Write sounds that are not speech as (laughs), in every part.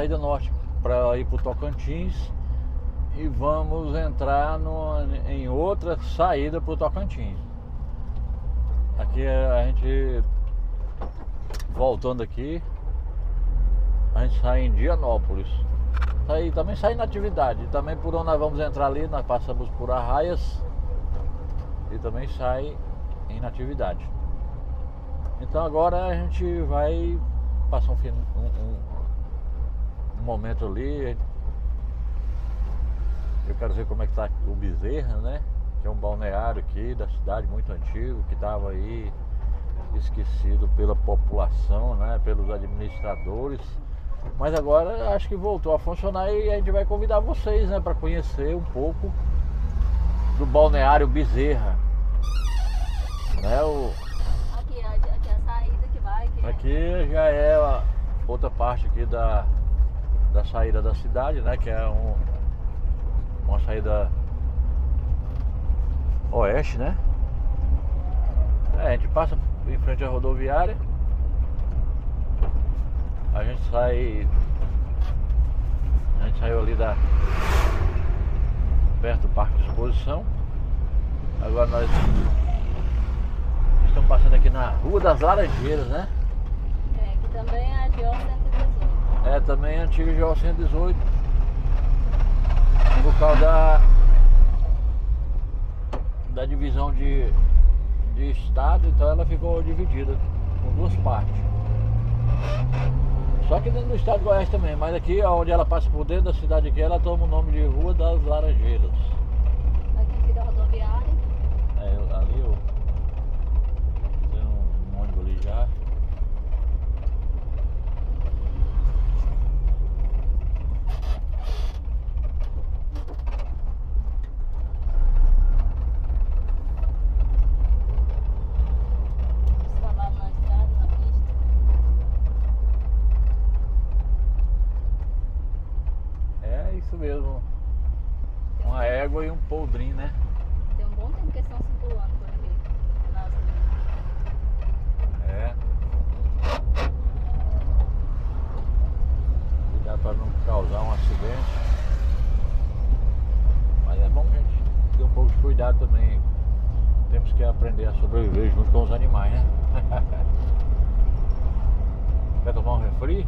saída norte para ir para o Tocantins e vamos entrar no, em outra saída para o Tocantins. Aqui a gente voltando aqui, a gente sai em Dianópolis. Aí também sai na atividade. Também por onde nós vamos entrar ali, nós passamos por Arraias e também sai em natividade. Então agora a gente vai passar um, um, um, um momento ali. Eu quero ver como é que está o Bezerra, né? Que é um balneário aqui da cidade muito antigo, que estava aí esquecido pela população, né? Pelos administradores. Mas agora acho que voltou a funcionar e a gente vai convidar vocês, né, para conhecer um pouco do balneário Bezerra. Né, o... Aqui, aqui é a saída que vai. Que aqui já é a outra parte aqui da, da saída da cidade, né? Que é um, uma saída oeste, né? É, a gente passa em frente à rodoviária. A gente sai. A gente saiu ali da. perto do parque de exposição. Agora nós estamos passando aqui na Rua das Laranjeiras, né? É, que também é GO 118. É, também é a antiga GO 118. Por causa da. da divisão de, de estado, então ela ficou dividida com duas partes. Só que dentro do estado de Goiás também, mas aqui onde ela passa por dentro da cidade aqui, ela toma o nome de Rua das Laranjeiras. Aqui fica a rodoviária. É, ali ó, tem um ônibus ali já. Os trabalhos na estrada, na pista. É isso mesmo. Uma égua e um poldrim, né? Tem um bom tempo que eles estão circulando por aqui. Nas É. Cuidado para não causar um acidente. Mas é bom que a gente ter um pouco de cuidado também. Temos que aprender a sobreviver junto com os animais, né? Quer tomar um refri?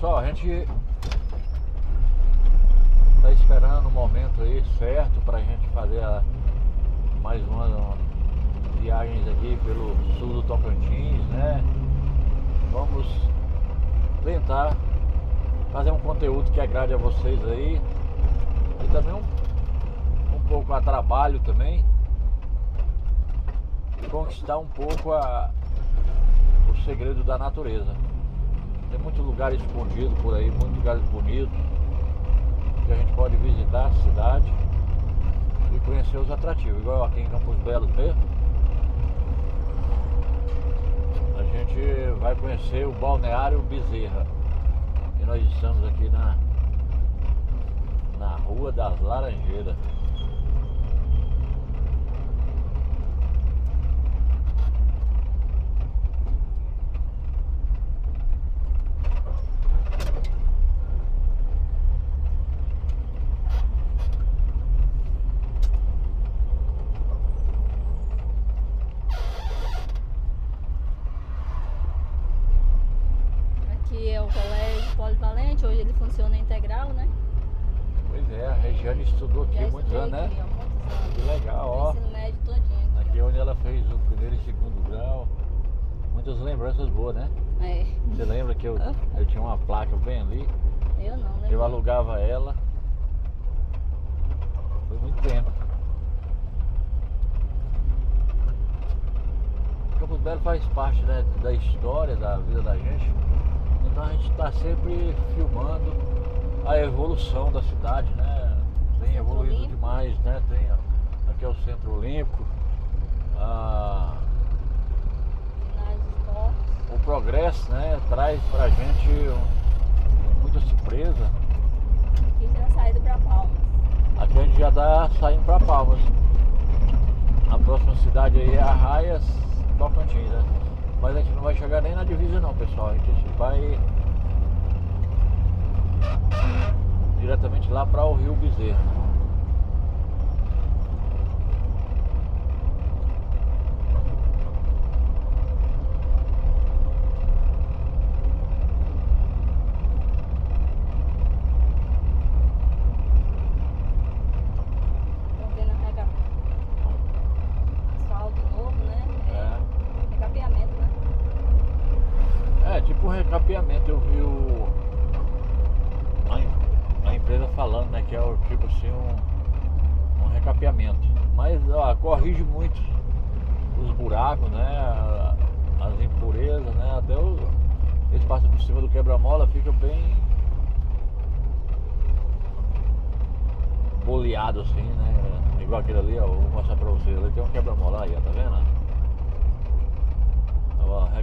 Pessoal, a gente está esperando o momento aí certo para a gente fazer a- mais uma, uma aqui pelo sul do Tocantins, né? Vamos tentar fazer um conteúdo que agrade a vocês aí e também um, um pouco a trabalho também conquistar um pouco a, o segredo da natureza. Tem muito lugar escondido por aí, muitos lugares bonitos que a gente pode visitar a cidade e conhecer os atrativos, igual aqui em Campos Belos mesmo. A gente vai conhecer o balneário Bezerra. E nós estamos aqui na, na Rua das Laranjeiras. Aqui é o colégio polivalente, hoje ele funciona integral, né? Pois é, a Regiane estudou aqui Já há muitos estudei anos, né? aqui, ó, muitos anos. Que legal, ó. Ensino médio todinho. Aqui é onde ela fez o primeiro e segundo grau. Muitas lembranças boas, né? É, Você lembra que eu, eu tinha uma placa bem ali? eu não, né? Eu alugava ela. Foi muito tempo. Campos Belo faz parte né, da história da vida da gente. Então a gente está sempre filmando a evolução da cidade, né? Tem evoluído demais, né? Tem aqui é o Centro Olímpico. Ah. O progresso né, traz pra gente muita surpresa. Aqui tem a saída para Palmas. Aqui a gente já tá saindo para Palmas. A próxima cidade aí é Arraias, Tocantins, né? Mas a gente não vai chegar nem na divisa não, pessoal. A gente vai diretamente lá para o Rio Bezerra. Estão tendo rega... asfalto novo, né? É. Recapeamento, né? É, tipo um recapeamento, eu vi o. A, em- a empresa falando, né, que é o tipo assim um, um recapeamento. Mas ó, corrige muito os buracos, né? a- As impurezas, né? Até o. Eles passam por cima do quebra-mola, fica bem boleado assim, né? Igual aquele ali, ó, vou mostrar pra vocês. Ali tem um quebra-mola aí, ó, tá vendo?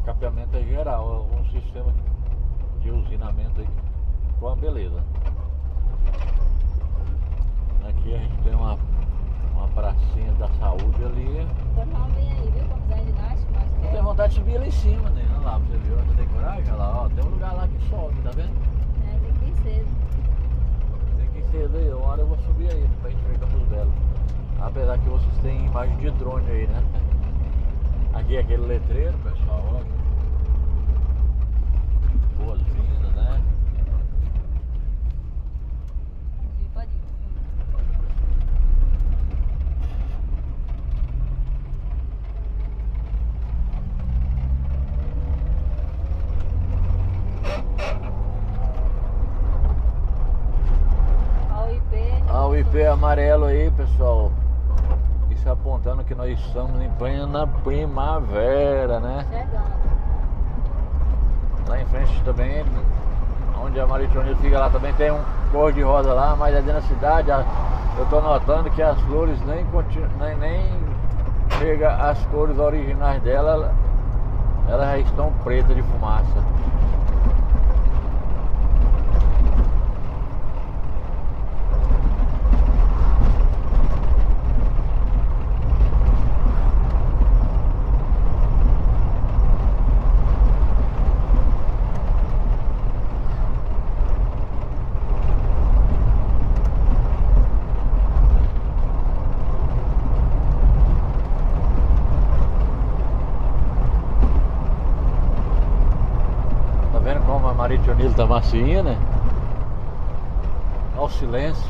Ó, recapeamento é geral, é um sistema de usinamento aí com uma beleza. Aqui a gente tem uma, uma pracinha da saúde ali. Pois não, vem aí, viu? Mas quer. tenho vontade de subir ali em cima, né? Olha lá, você viu? Você tem coragem? Olha lá, ó, tem um lugar lá que sobe, tá vendo? É, tem que ir cedo. Tem que ir cedo aí, uma hora eu vou subir aí pra gente ver Campos Belo. Apesar que vocês têm imagem de drone aí, né? (laughs) Aqui é aquele letreiro, pessoal, ó. Boas-vindas, né? Pode ir, IP. amarelo aí, pessoal. Isso apontando que nós estamos em plena primavera, né? Chegando. Lá em frente também, onde a Maritonil fica lá também tem um cor de rosa lá, mas é dentro da cidade, eu tô notando que as flores nem, nem, nem chega às cores originais dela, elas já estão pretas de fumaça. Como a Maritonil tá macia, né? Olha o silêncio.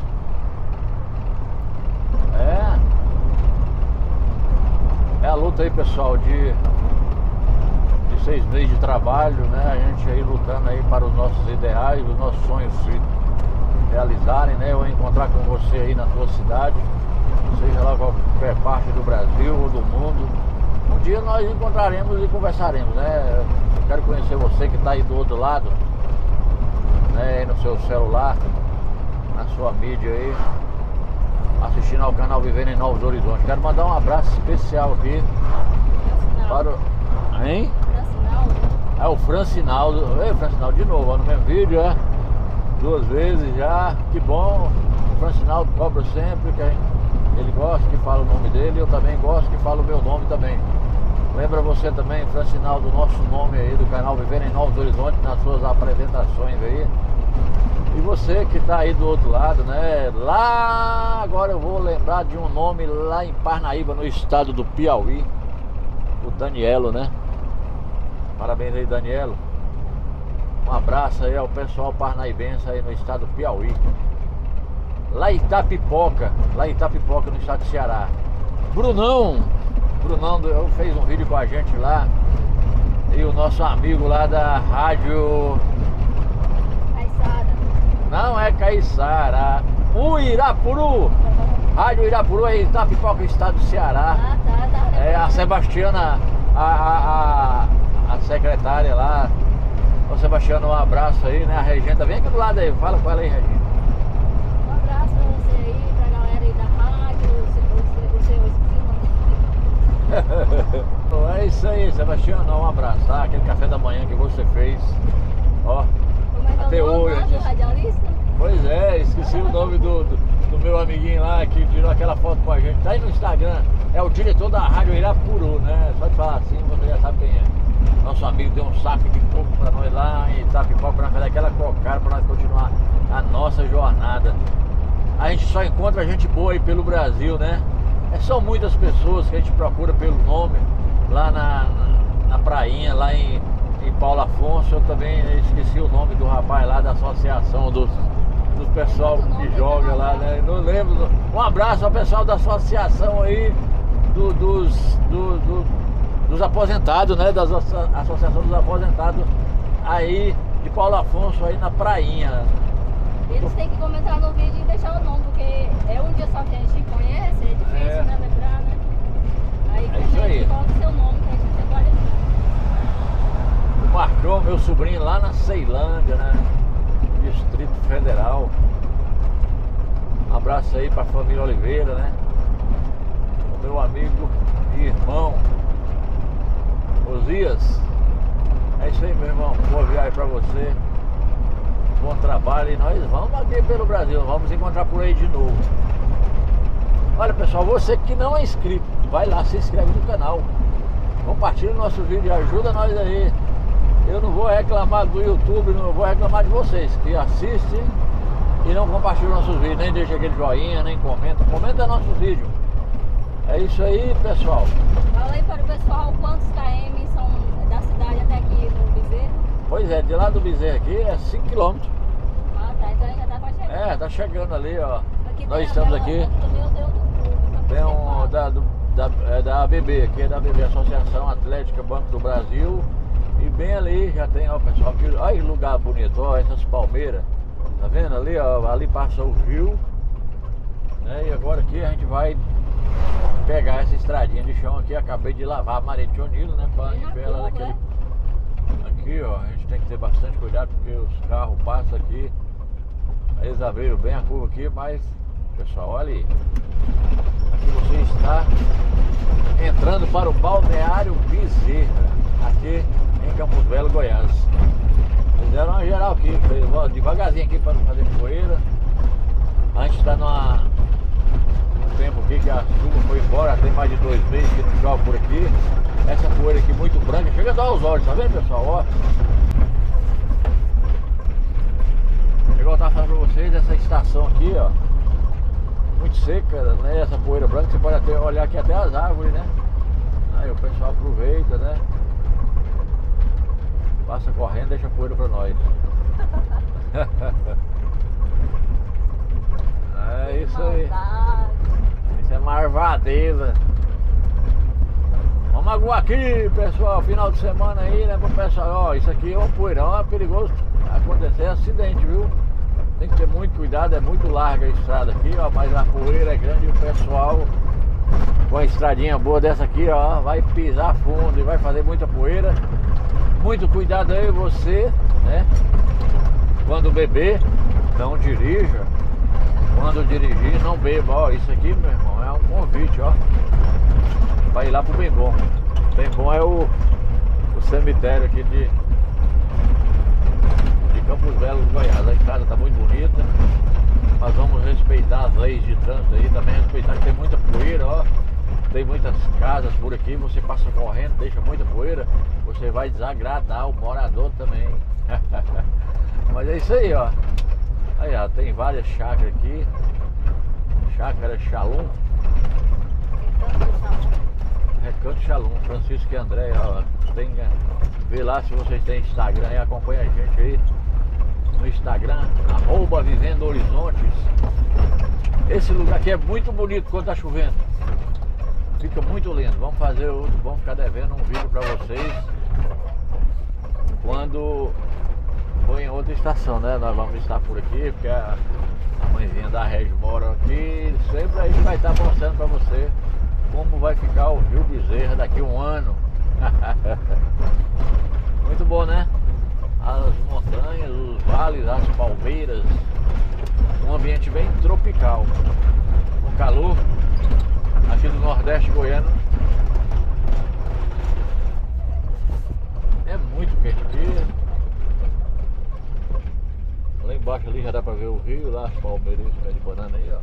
É. É a luta aí, pessoal, de, de seis meses de trabalho, né? A gente aí lutando aí para os nossos ideais, os nossos sonhos se realizarem, né? Eu encontrar com você aí na sua cidade, seja lá qualquer parte do Brasil ou do mundo. Um dia nós encontraremos e conversaremos, né? Quero conhecer você que está aí do outro lado, né? No seu celular, na sua mídia aí, assistindo ao canal Vivendo em Novos Horizontes. Quero mandar um abraço especial aqui para o. Hein? É o Francinaldo. Ei, Francinaldo, de novo, no mesmo vídeo, é? Duas vezes já. Que bom. O Francinaldo cobra sempre que ele gosta que fala o nome dele. Eu também gosto que fala o meu nome também. Lembra você também, Francinaldo, do nosso nome aí do canal Viver em Novos Horizontes nas suas apresentações aí. E você que está aí do outro lado, né? Lá, agora eu vou lembrar de um nome lá em Parnaíba, no estado do Piauí. O Danielo, né? Parabéns aí, Danielo. Um abraço aí ao pessoal parnaibense aí no estado do Piauí. Lá em Itapipoca, lá em Itapipoca, no estado do Ceará. Brunão, Brunão fez um vídeo com a gente lá. E o nosso amigo lá da rádio. Caissara. Não é Caiçara, o Irapuru. Rádio Irapuru aí em Itapipoca, estado do Ceará. Ah, tá, tá. É a Sebastiana, a, a, a, a secretária lá. Ô Sebastiana, um abraço aí, né? A Regenta, vem aqui do lado aí, fala com ela aí, Regina. Um abraço pra você aí, pra galera aí da rádio, o seu, o seu, o seu, esqueci o nome. Então (laughs) é isso aí, Sebastiana, um abraço, tá? Aquele café da manhã que você fez. Ó, Como é é Até hoje, pois é, esqueci o nome do, do, do meu amiguinho lá que tirou aquela foto com a gente. Tá aí no Instagram, é o diretor da Rádio Irapuru, né? Só de falar assim você já sabe quem é. Nosso amigo deu um saco de coco pra nós lá em Itapipó pra nós fazer aquela cocada pra nós continuar a nossa jornada. A gente só encontra gente boa aí pelo Brasil, né? É, são muitas pessoas que a gente procura pelo nome lá na, na, na prainha, lá em, em Paulo Afonso. Eu também esqueci o nome do rapaz lá da associação dos, dos pessoal que joga lá, né? Não lembro. Um abraço ao pessoal da associação aí do, dos, do, do, dos aposentados, né? Da associação dos aposentados aí de Paulo Afonso aí na prainha. Eles têm que comentar no vídeo e deixar o nome, porque é um dia só que a gente conhece, é difícil, É. né, lembrar, né? Aí É isso aí. coloca o seu nome, que a gente sempre olha. O Marcão, meu sobrinho lá na Ceilândia, né? Distrito Federal. Um abraço aí pra família Oliveira, né? O meu amigo e irmão Osias. É isso aí, meu irmão. Boa viagem pra você. Bom trabalho e nós vamos aqui pelo Brasil. Vamos encontrar por aí de novo. Olha pessoal, você que não é inscrito, vai lá, se inscreve no canal. Compartilha o nosso vídeo, ajuda nós aí. Eu não vou reclamar do YouTube, não vou reclamar de vocês que assistem e não compartilham nossos vídeos, nem deixa aquele joinha, nem comenta. Comenta nossos vídeos. É isso aí, pessoal. Fala aí para o pessoal quantos KM são da cidade até aqui. Pois é, de lá do Bezerro aqui é 5km. Ah, tá, então já dá pra chegar. É, tá chegando ali, ó. Aqui Nós estamos aqui. do Tem um da, do- da, é da ABB, aqui é da ABB, Associação Atlética Banco do Brasil. E bem ali já tem, ó, pessoal, aqui, olha que lugar bonito, ó, essas palmeiras. Tá vendo ali, ó, ali passa o rio. Né? E agora aqui a gente vai pegar essa estradinha de chão aqui. Acabei de lavar a Maretionilo, né? Pra gente ver ela naquele. é? Aqui, ó, tem que ter bastante cuidado porque os carros passam aqui. Eles abriram bem a curva aqui, mas, pessoal, olha aí. Aqui você está entrando para o Balneário Bezerra, aqui em Campos Belo, Goiás. Fizeram uma geral aqui, devagarzinho aqui para não fazer poeira. A gente está numa, num tempo aqui que a chuva foi embora, tem mais de dois meses que não chove por aqui. Essa poeira aqui muito branca, chega a dar os olhos, tá vendo pessoal? Ó. Igual eu tava falando pra vocês, essa estação aqui, ó muito seca, né? Essa poeira branca, você pode até olhar aqui até as árvores, né? Aí o pessoal aproveita, né? Passa correndo deixa a poeira pra nós. (laughs) é isso aí. Isso é marvadeza. Vamos aguar aqui, pessoal, final de semana aí, né? Pro pessoal, ó, isso aqui é um poeirão, é perigoso acontecer acidente, viu? Tem que ter muito cuidado, é muito larga a estrada aqui, ó, mas a poeira é grande e o pessoal com a estradinha boa dessa aqui, ó, vai pisar fundo e vai fazer muita poeira. Muito cuidado aí você, né? Quando beber, não dirija. Quando dirigir, não beba. Ó, isso aqui, meu irmão, é um convite, ó. Vai ir lá pro Bem Bom. Bem Bom é o, o cemitério aqui de Campos Belos, Goiás. A estrada tá muito bonita. Mas vamos respeitar as leis de trânsito aí, também respeitar que tem muita poeira, ó. Tem muitas casas por aqui, você passa correndo, deixa muita poeira, você vai desagradar o morador também. (laughs) Mas é isso aí, ó. Aí, ó, tem várias chácaras aqui. Chácara Xalum, Recanto Xalum, Francisco e André, ó. Tem, vê lá se vocês têm Instagram e acompanha a gente aí no Instagram, arroba Vivendo Horizontes. Esse lugar aqui é muito bonito quando tá chovendo. Fica muito lindo. Vamos fazer outro, vamos ficar devendo um vídeo pra vocês quando for em outra estação, né? Nós vamos estar por aqui, porque a, a mãezinha da Regi mora aqui. Sempre a gente vai estar mostrando pra você como vai ficar o Rio Bezerra daqui a um ano. (laughs) Muito bom, né? As montanhas, os vales, as palmeiras. Um ambiente bem tropical. O calor aqui do Nordeste goiano é muito quente aqui. Lá embaixo ali já dá pra ver o rio, lá as palmeiras, pés de banana aí, ó.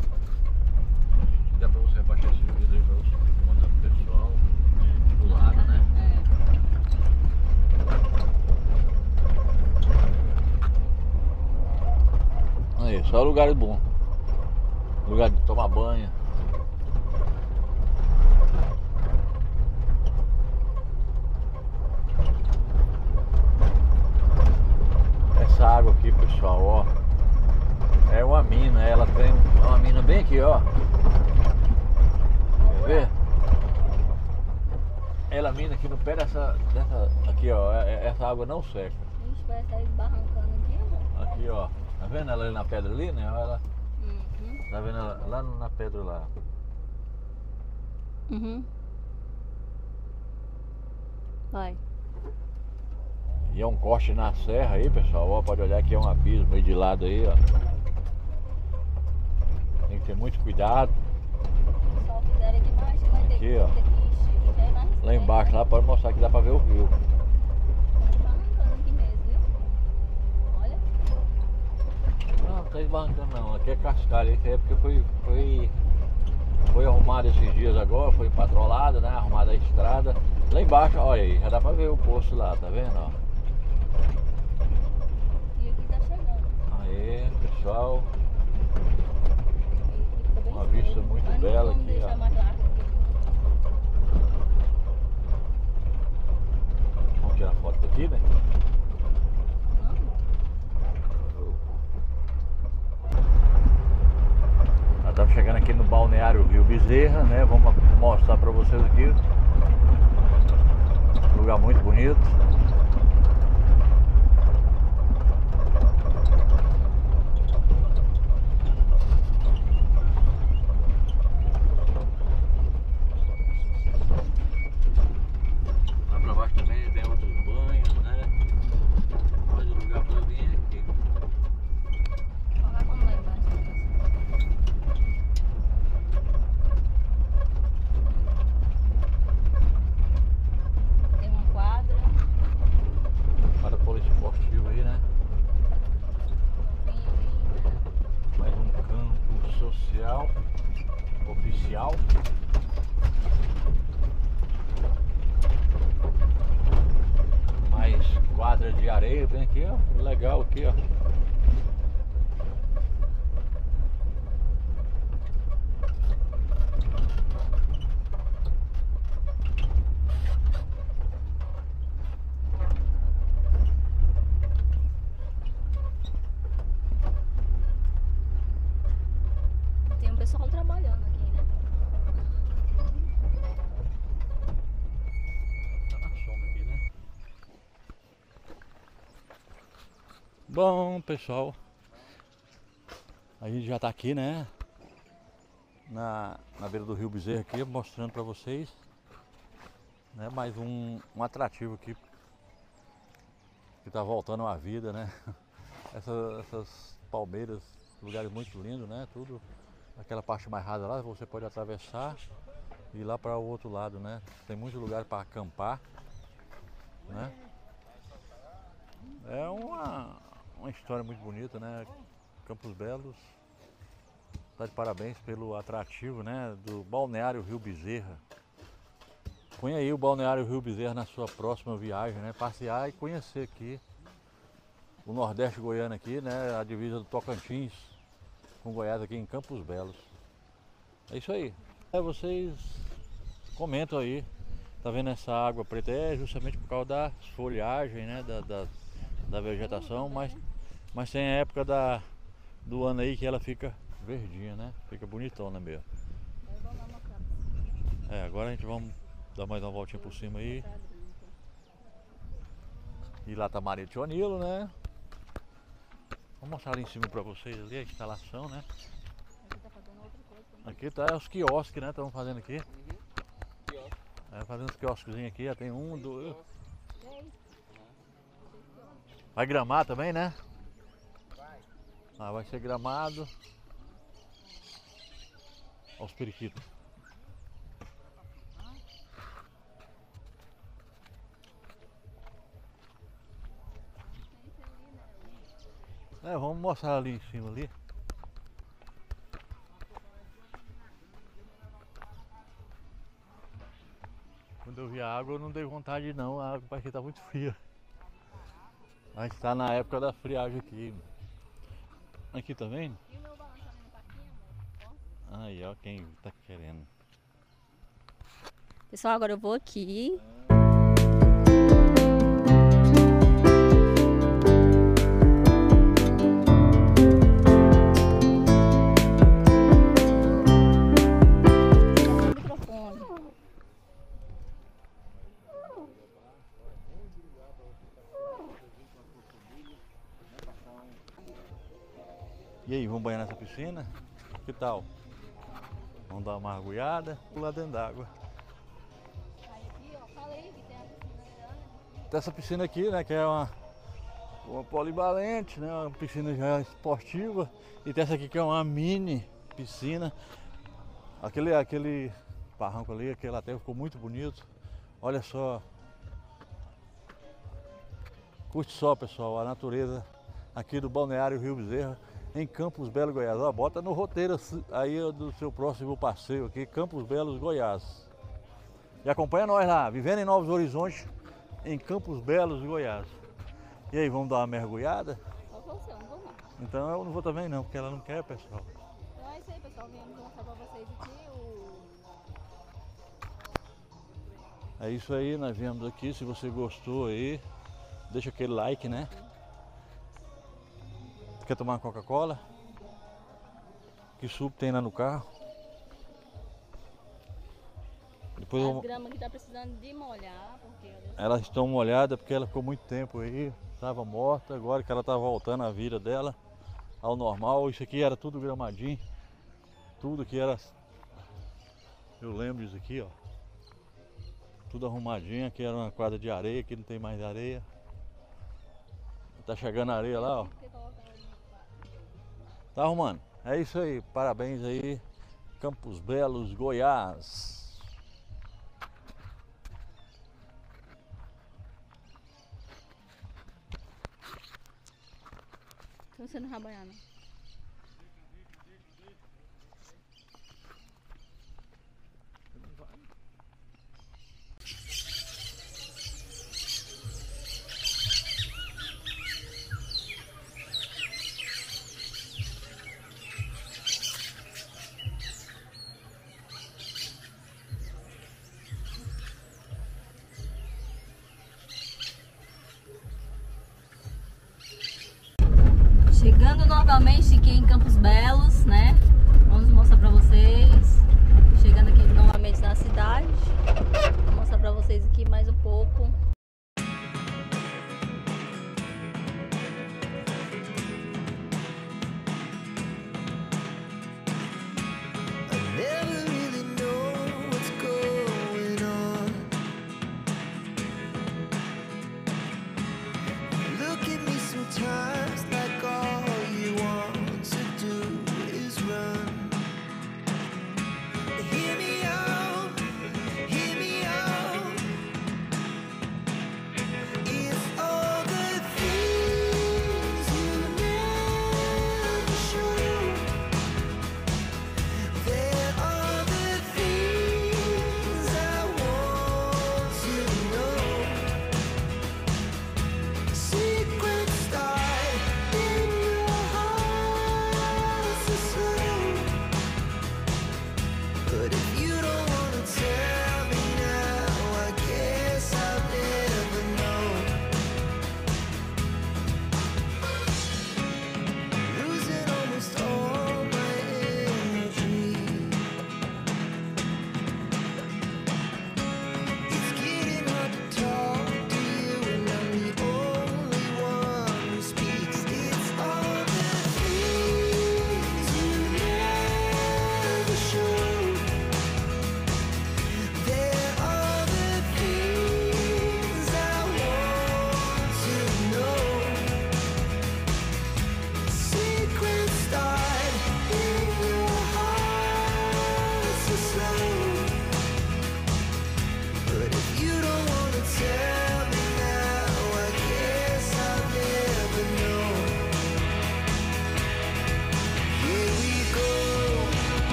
Dá pra você baixar esse vídeo aí pra você mandar pro pessoal. Do lado, né? É. Só lugar bom. Lugar de tomar banho. Essa água aqui, pessoal, ó. É uma mina, ela tem uma mina bem aqui, ó. Quer ver? Ela mina aqui no pé dessa, dessa aqui, ó. é- é- Essa água não seca. Ixi, parece que tá esbarrancando aqui, amor. Aqui, ó. Tá vendo ela ali na pedra ali, né? Ela, Uhum. tá vendo ela lá na pedra lá. Uhum. Vai. E é um corte na serra aí, pessoal. Ó, pode olhar que é um abismo aí de lado aí, ó. Tem que ter muito cuidado. Fizeram aqui ó. é Lá embaixo, lá pode mostrar que dá pra ver o rio. Esbarrancando aqui mesmo, viu? Olha. Não, não tá esbarrancando não. Aqui é cascalho. Isso aí é porque foi, foi, foi arrumado esses dias agora, foi patrolado, né? Arrumada a estrada. Lá embaixo, olha aí, já dá pra ver o poço lá, tá vendo? Ó. E aqui tá chegando. Aí, pessoal. Uma vista muito Mas bela aqui, ó. Vamos tirar foto daqui, né? Nós estamos chegando aqui no balneário Rio Bezerra, né? Vamos mostrar para vocês aqui. Um lugar muito bonito. Lá para baixo também tem outros banhos, né? Mas o lugar para vir é aqui. Olha lá como lá embaixo. Tem uma quadra. Para poliesportivo aí, né? campinho ali, né? Mais um campo social oficial. Mais quadra de areia, bem aqui, ó. Legal aqui, ó. Tem um pessoal trabalhando aqui, né? Tá na sombra aqui, né? Bom, pessoal. A gente já tá aqui, né? Na, na beira do Rio Bezerra aqui, mostrando pra vocês. Né? Mais um, um atrativo aqui. Que tá voltando à vida, né? (laughs) Essa- essas palmeiras, lugares muito lindos, né? Tudo. Aquela parte mais rasa lá, você pode atravessar e ir lá para o outro lado, né? Tem muitos lugares para acampar, né? É uma, uma história muito bonita, né? Campos Belos está de parabéns pelo atrativo, né? Do Balneário Rio Bezerra. Põe aí o Balneário Rio Bezerra na sua próxima viagem, né? Passear e conhecer aqui o Nordeste Goiano aqui, né? A divisa do Tocantins com Goiás aqui em Campos Belos. É isso aí. É, vocês comentam aí. Tá vendo essa água preta? É justamente por causa da folhagem, né? Da, da, da vegetação, mas, mas tem a época da, do ano aí que ela fica verdinha, né? Fica bonitona mesmo. É, agora a gente vamos dar mais uma voltinha por cima aí. E lá tá Maria Tio Nilo, né? Vou mostrar ali em cima pra vocês ali a instalação, né? Aqui tá os quiosques, né? Estamos fazendo aqui. É, fazendo os quiosquezinhos aqui, já tem um, dois. Vai gramar também, né? Ah, vai ser gramado. Olha os periquitos. É, vamos mostrar ali em cima ali. Quando eu vi a água eu não dei vontade não, a água parece que tá muito fria. A gente tá na época da friagem aqui. Aqui tá vendo? E o meu balançamento tá aqui, amor? Ó. Aí, ó, quem tá querendo. Pessoal, agora eu vou aqui. O Banhar nessa piscina? Que tal? Vamos dar uma mergulhada, pular dentro d'água. Essa piscina aqui, né, que é uma, uma polivalente, né, uma piscina já esportiva. E tem essa aqui que é uma mini piscina. Aquele, aquele barranco ali, aquele até ficou muito bonito. Olha só. Curte só, pessoal, a natureza aqui do Balneário Rio Bezerra, em Campos Belo, Goiás. Ó, bota no roteiro aí do seu próximo passeio aqui, Campos Belos, Goiás. E acompanha nós lá, vivendo em Novos Horizontes, em Campos Belos, Goiás. E aí, vamos dar uma mergulhada? Só você, eu não vou não. Então eu não vou também não, porque ela não quer, pessoal. Então é isso aí, pessoal. Viemos mostrar pra vocês aqui o... É isso aí, nós viemos aqui. Se você gostou aí, deixa aquele like, né? Quer tomar uma Coca-Cola? Que suco tem lá no carro? Depois eu As vou- gramas que tá precisando de molhar, porque... Elas estão molhadas porque ela ficou muito tempo aí, estava morta, agora que ela está voltando a vida dela ao normal. Isso aqui era tudo gramadinho, tudo que era. Eu lembro disso aqui, ó. Tudo arrumadinho, aqui era uma quadra de areia, aqui não tem mais areia. Tá chegando a areia lá, ó. Tá arrumando. É isso aí, parabéns aí. Campos Belos, Goiás. Então você não vai banhar, não. Em Campos Belos, né?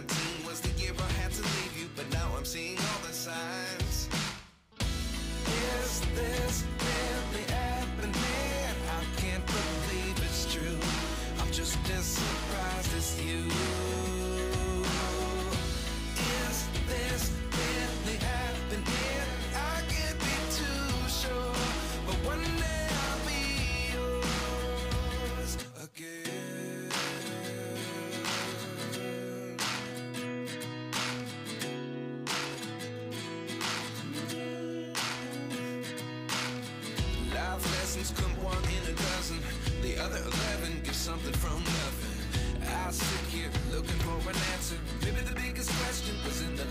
2019 was the year I had to leave you, but now I'm seeing all the signs. Is this was in the